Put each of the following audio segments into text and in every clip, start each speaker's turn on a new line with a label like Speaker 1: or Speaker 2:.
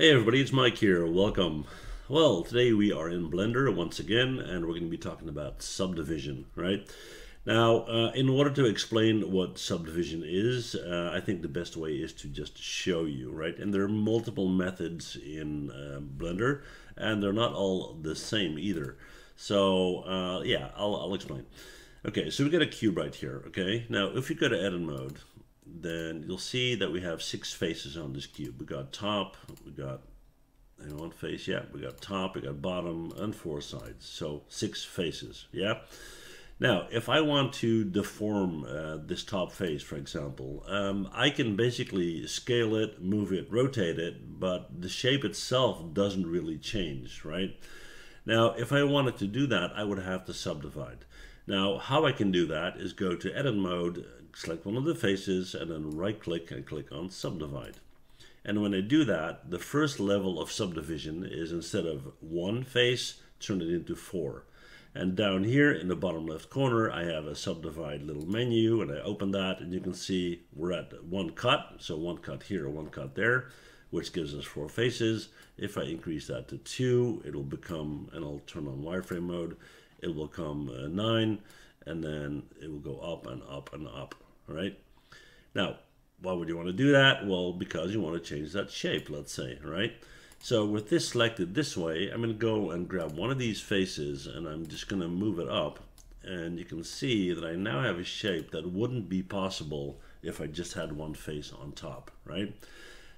Speaker 1: Hey everybody, it's Mike here. Welcome. Well, today we are in Blender once again, and we're going to be talking about subdivision, right? Now, uh, in order to explain what subdivision is, uh, I think the best way is to just show you, right? And there are multiple methods in uh, Blender, and they're not all the same either. So, uh, yeah, I'll, I'll explain. Okay, so we got a cube right here, okay? Now, if you go to edit mode, then you'll see that we have six faces on this cube. We got top, we got and one face, yeah, we got top, we got bottom, and four sides. So six faces, yeah. Now, if I want to deform uh, this top face, for example, um, I can basically scale it, move it, rotate it, but the shape itself doesn't really change, right? Now, if I wanted to do that, I would have to subdivide. Now, how I can do that is go to edit mode, select one of the faces, and then right click and click on subdivide. And when I do that, the first level of subdivision is instead of one face, turn it into four. And down here in the bottom left corner, I have a subdivide little menu and I open that and you can see we're at one cut. So one cut here, one cut there, which gives us four faces. If I increase that to two, it'll become, and I'll turn on wireframe mode, it will come uh, 9, and then it will go up and up and up, right? Now, why would you want to do that? Well, because you want to change that shape, let's say, right? So with this selected this way, I'm going to go and grab one of these faces, and I'm just going to move it up, and you can see that I now have a shape that wouldn't be possible if I just had one face on top, right?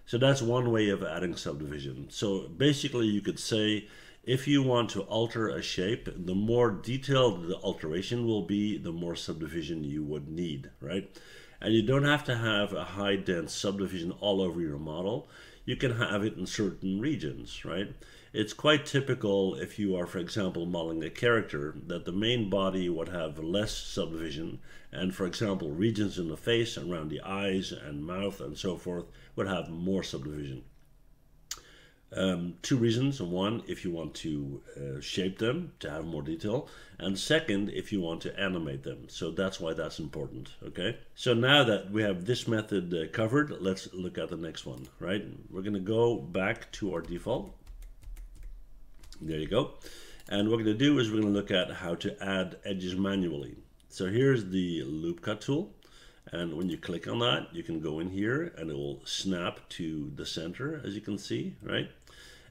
Speaker 1: So that's one way of adding subdivision. So basically you could say if you want to alter a shape, the more detailed the alteration will be, the more subdivision you would need, right? And you don't have to have a high dense subdivision all over your model. You can have it in certain regions, right? It's quite typical if you are, for example, modeling a character that the main body would have less subdivision and, for example, regions in the face around the eyes and mouth and so forth would have more subdivision. Um, two reasons. One, if you want to uh, shape them to have more detail. And second, if you want to animate them. So that's why that's important. Okay. So now that we have this method uh, covered, let's look at the next one, right? We're going to go back to our default. There you go. And what we're going to do is we're going to look at how to add edges manually. So here's the loop cut tool. And when you click on that, you can go in here and it will snap to the center, as you can see, right?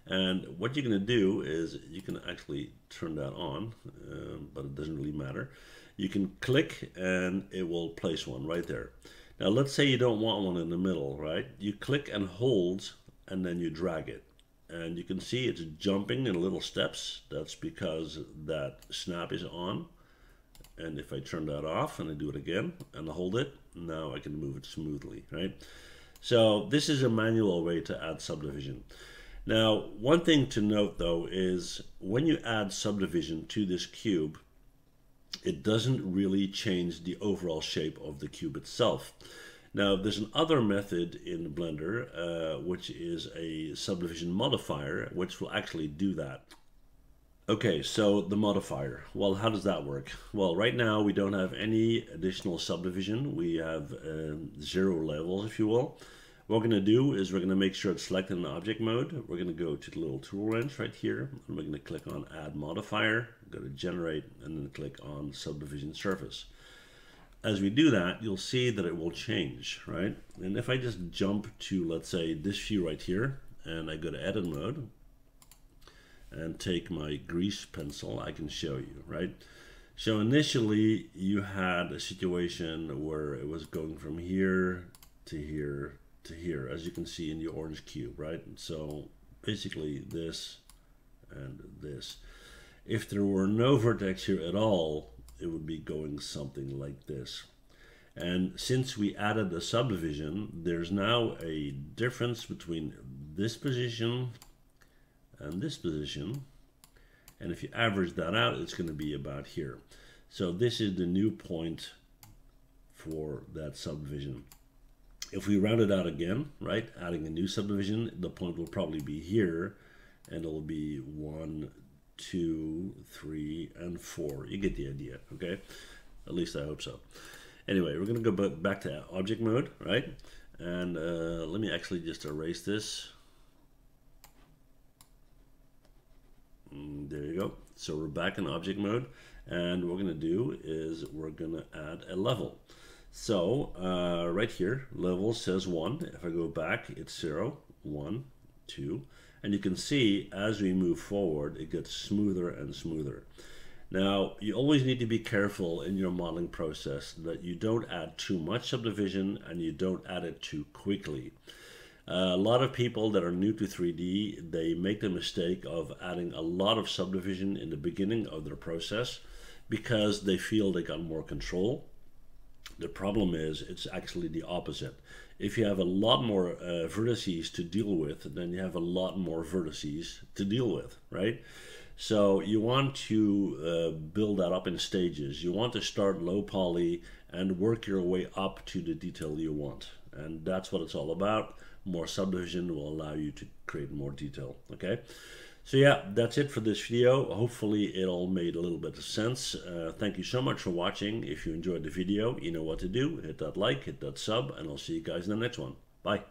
Speaker 1: And what you're going to do is you can actually turn that on, uh, but it doesn't really matter. You can click and it will place one right there. Now let's say you don't want one in the middle, right? You click and hold and then you drag it. And you can see it's jumping in little steps. That's because that snap is on. And if I turn that off and I do it again and I hold it, now I can move it smoothly, right? So this is a manual way to add subdivision. Now, one thing to note though is when you add subdivision to this cube, it doesn't really change the overall shape of the cube itself. Now, there's another method in Blender, uh, which is a subdivision modifier, which will actually do that. Okay, so the modifier. Well, how does that work? Well, right now we don't have any additional subdivision. We have um, zero levels, if you will. What we're going to do is we're going to make sure it's selected in object mode. We're going to go to the little tool wrench right here. And we're going to click on add modifier, go to generate, and then click on subdivision surface. As we do that, you'll see that it will change, right? And if I just jump to, let's say, this view right here, and I go to edit mode, and take my grease pencil, I can show you, right? So initially you had a situation where it was going from here to here to here, as you can see in the orange cube, right? So basically this and this. If there were no vertex here at all, it would be going something like this. And since we added a subdivision, there's now a difference between this position and this position. And if you average that out, it's going to be about here. So this is the new point for that subdivision. If we round it out again, right, adding a new subdivision, the point will probably be here, and it'll be one, two, three, and four. You get the idea, okay? At least I hope so. Anyway, we're going to go back to object mode, right? And uh, let me actually just erase this. Mm, there you go. So we're back in object mode. And what we're going to do is we're going to add a level. So uh, right here, level says 1. If I go back, it's 0, 1, 2. And you can see as we move forward, it gets smoother and smoother. Now, you always need to be careful in your modeling process that you don't add too much subdivision and you don't add it too quickly. Uh, a lot of people that are new to 3D, they make the mistake of adding a lot of subdivision in the beginning of their process because they feel they got more control. The problem is it's actually the opposite. If you have a lot more uh, vertices to deal with, then you have a lot more vertices to deal with, right? So you want to uh, build that up in stages. You want to start low poly and work your way up to the detail you want. And that's what it's all about. More subdivision will allow you to create more detail, okay? So yeah, that's it for this video. Hopefully it all made a little bit of sense. Uh, thank you so much for watching. If you enjoyed the video, you know what to do. Hit that like, hit that sub, and I'll see you guys in the next one. Bye.